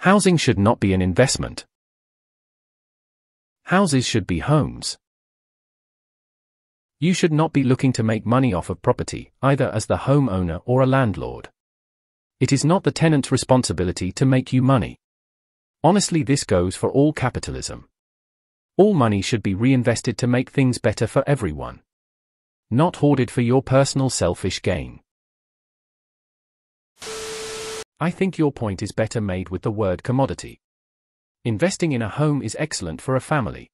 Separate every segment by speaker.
Speaker 1: Housing should not be an investment. Houses should be homes. You should not be looking to make money off of property, either as the homeowner or a landlord. It is not the tenant's responsibility to make you money. Honestly, this goes for all capitalism. All money should be reinvested to make things better for everyone. Not hoarded for your personal selfish gain. I think your point is better made with the word commodity. Investing in a home is excellent for a family.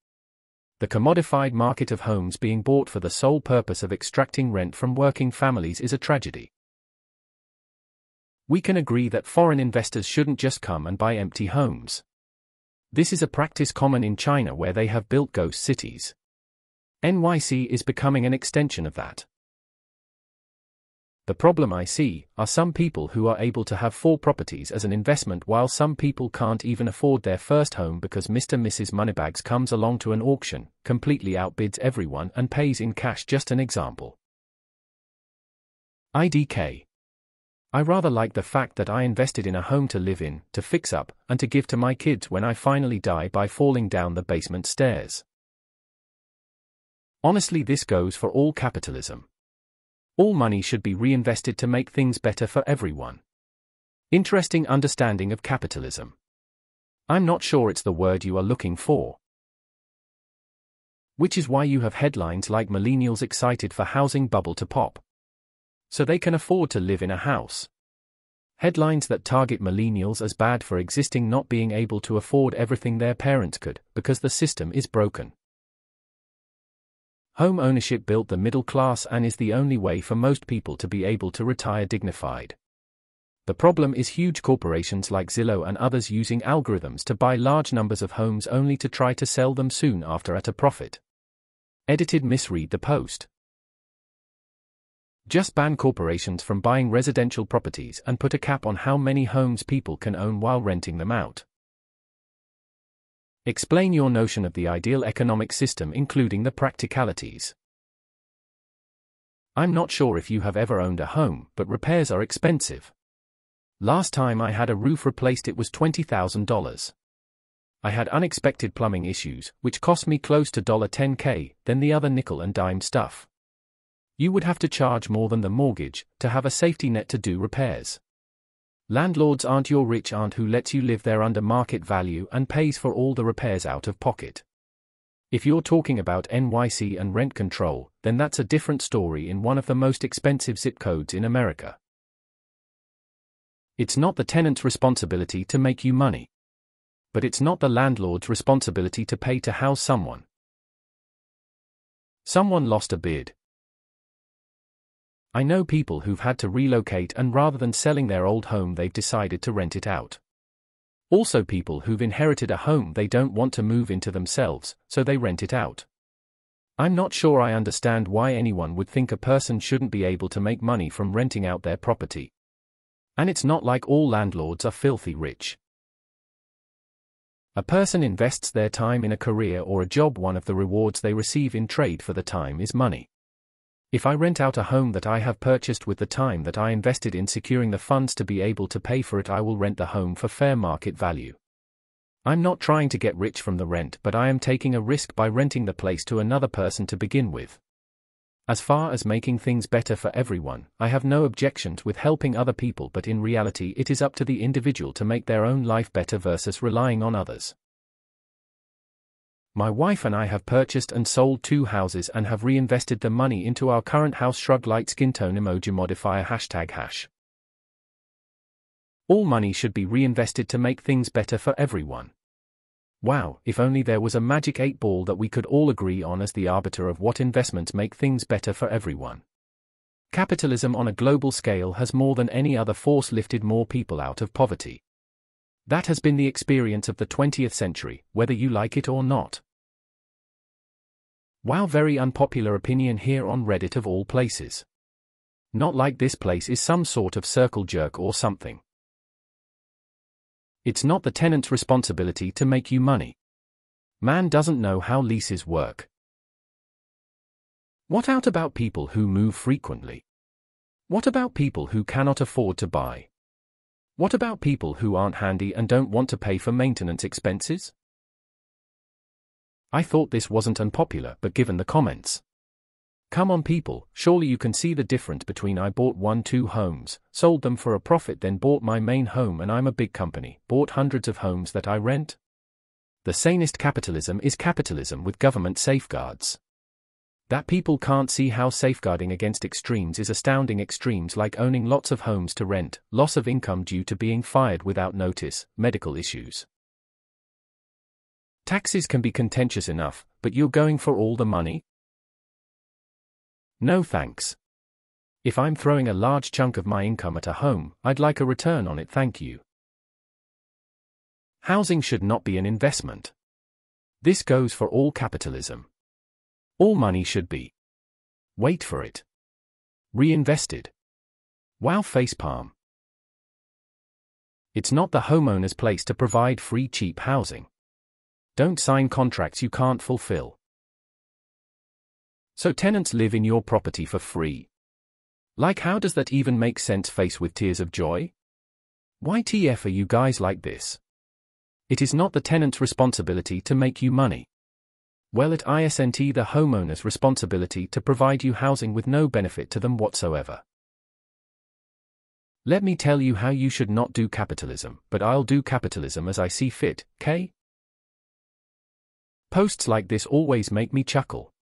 Speaker 1: The commodified market of homes being bought for the sole purpose of extracting rent from working families is a tragedy. We can agree that foreign investors shouldn't just come and buy empty homes. This is a practice common in China where they have built ghost cities. NYC is becoming an extension of that. The problem I see are some people who are able to have four properties as an investment while some people can't even afford their first home because Mr. Mrs. Moneybags comes along to an auction, completely outbids everyone and pays in cash just an example. IDK. I rather like the fact that I invested in a home to live in, to fix up, and to give to my kids when I finally die by falling down the basement stairs. Honestly, this goes for all capitalism. All money should be reinvested to make things better for everyone. Interesting understanding of capitalism. I'm not sure it's the word you are looking for. Which is why you have headlines like millennials excited for housing bubble to pop. So they can afford to live in a house. Headlines that target millennials as bad for existing not being able to afford everything their parents could, because the system is broken. Home ownership built the middle class and is the only way for most people to be able to retire dignified. The problem is huge corporations like Zillow and others using algorithms to buy large numbers of homes only to try to sell them soon after at a profit. Edited misread the post. Just ban corporations from buying residential properties and put a cap on how many homes people can own while renting them out. Explain your notion of the ideal economic system including the practicalities. I'm not sure if you have ever owned a home, but repairs are expensive. Last time I had a roof replaced it was $20,000. I had unexpected plumbing issues, which cost me close to $10k, then the other nickel and dime stuff. You would have to charge more than the mortgage to have a safety net to do repairs. Landlords aren't your rich aunt who lets you live there under market value and pays for all the repairs out of pocket. If you're talking about NYC and rent control, then that's a different story in one of the most expensive zip codes in America. It's not the tenant's responsibility to make you money. But it's not the landlord's responsibility to pay to house someone. Someone lost a bid, I know people who've had to relocate and rather than selling their old home, they've decided to rent it out. Also, people who've inherited a home they don't want to move into themselves, so they rent it out. I'm not sure I understand why anyone would think a person shouldn't be able to make money from renting out their property. And it's not like all landlords are filthy rich. A person invests their time in a career or a job, one of the rewards they receive in trade for the time is money. If I rent out a home that I have purchased with the time that I invested in securing the funds to be able to pay for it, I will rent the home for fair market value. I'm not trying to get rich from the rent, but I am taking a risk by renting the place to another person to begin with. As far as making things better for everyone, I have no objections with helping other people, but in reality, it is up to the individual to make their own life better versus relying on others. My wife and I have purchased and sold two houses and have reinvested the money into our current house shrug light skin tone emoji modifier hashtag hash. All money should be reinvested to make things better for everyone. Wow, if only there was a magic eight ball that we could all agree on as the arbiter of what investments make things better for everyone. Capitalism on a global scale has more than any other force lifted more people out of poverty. That has been the experience of the 20th century, whether you like it or not. Wow, very unpopular opinion here on Reddit of all places. Not like this place is some sort of circle jerk or something. It's not the tenant's responsibility to make you money. Man doesn't know how leases work. What out about people who move frequently? What about people who cannot afford to buy? What about people who aren't handy and don't want to pay for maintenance expenses? I thought this wasn't unpopular, but given the comments. Come on, people, surely you can see the difference between I bought one, two homes, sold them for a profit, then bought my main home, and I'm a big company, bought hundreds of homes that I rent? The sanest capitalism is capitalism with government safeguards. That people can't see how safeguarding against extremes is astounding extremes like owning lots of homes to rent, loss of income due to being fired without notice, medical issues. Taxes can be contentious enough, but you're going for all the money? No thanks. If I'm throwing a large chunk of my income at a home, I'd like a return on it, thank you. Housing should not be an investment. This goes for all capitalism. All money should be. Wait for it. Reinvested. Wow facepalm. It's not the homeowner's place to provide free cheap housing. Don't sign contracts you can't fulfill. So tenants live in your property for free. Like how does that even make sense face with tears of joy? Why TF are you guys like this? It is not the tenant's responsibility to make you money. Well at ISNT the homeowner's responsibility to provide you housing with no benefit to them whatsoever. Let me tell you how you should not do capitalism, but I'll do capitalism as I see fit, K? Posts like this always make me chuckle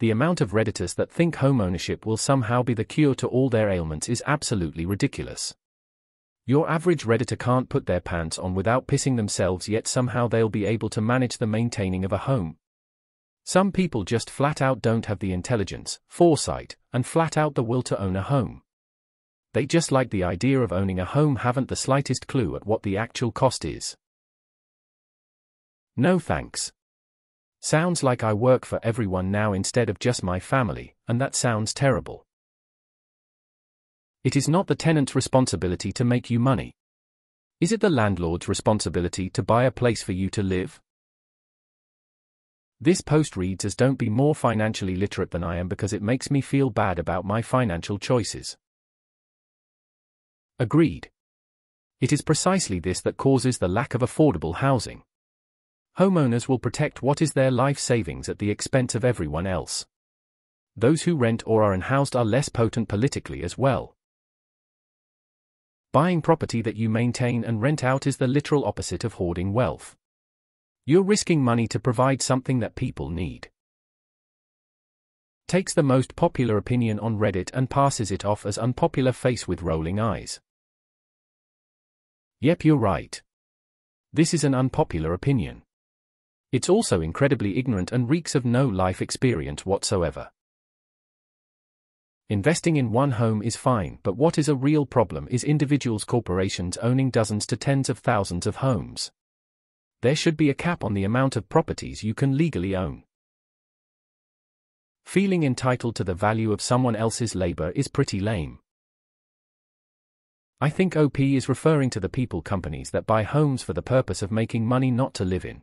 Speaker 1: the amount of Redditors that think homeownership will somehow be the cure to all their ailments is absolutely ridiculous. Your average Redditor can't put their pants on without pissing themselves yet somehow they'll be able to manage the maintaining of a home. Some people just flat out don't have the intelligence, foresight, and flat out the will to own a home. They just like the idea of owning a home haven't the slightest clue at what the actual cost is. No thanks. Sounds like I work for everyone now instead of just my family, and that sounds terrible. It is not the tenant's responsibility to make you money. Is it the landlord's responsibility to buy a place for you to live? This post reads as don't be more financially literate than I am because it makes me feel bad about my financial choices. Agreed. It is precisely this that causes the lack of affordable housing. Homeowners will protect what is their life savings at the expense of everyone else. Those who rent or are unhoused are less potent politically as well. Buying property that you maintain and rent out is the literal opposite of hoarding wealth. You're risking money to provide something that people need. Takes the most popular opinion on Reddit and passes it off as unpopular face with rolling eyes. Yep, you're right. This is an unpopular opinion. It's also incredibly ignorant and reeks of no life experience whatsoever. Investing in one home is fine, but what is a real problem is individuals corporations owning dozens to tens of thousands of homes. There should be a cap on the amount of properties you can legally own. Feeling entitled to the value of someone else's labor is pretty lame. I think OP is referring to the people companies that buy homes for the purpose of making money not to live in.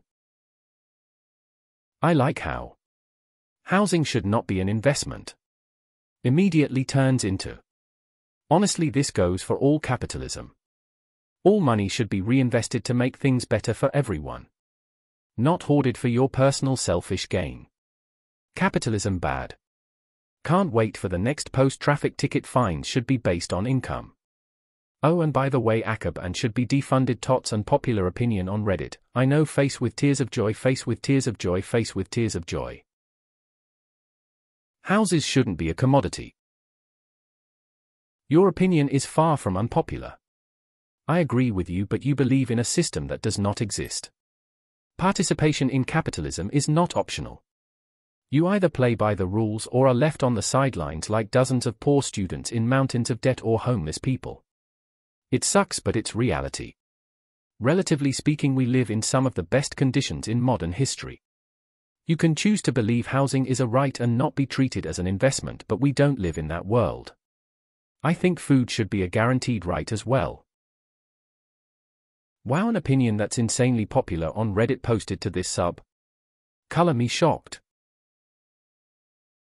Speaker 1: I like how. Housing should not be an investment. Immediately turns into. Honestly, this goes for all capitalism. All money should be reinvested to make things better for everyone. Not hoarded for your personal selfish gain. Capitalism bad. Can't wait for the next post traffic ticket fines should be based on income. Oh and by the way ACAB and should be defunded tots and popular opinion on Reddit, I know face with tears of joy face with tears of joy face with tears of joy. Houses shouldn't be a commodity. Your opinion is far from unpopular. I agree with you but you believe in a system that does not exist. Participation in capitalism is not optional. You either play by the rules or are left on the sidelines like dozens of poor students in mountains of debt or homeless people. It sucks but it's reality. Relatively speaking we live in some of the best conditions in modern history. You can choose to believe housing is a right and not be treated as an investment but we don't live in that world. I think food should be a guaranteed right as well. Wow an opinion that's insanely popular on Reddit posted to this sub. Color me shocked.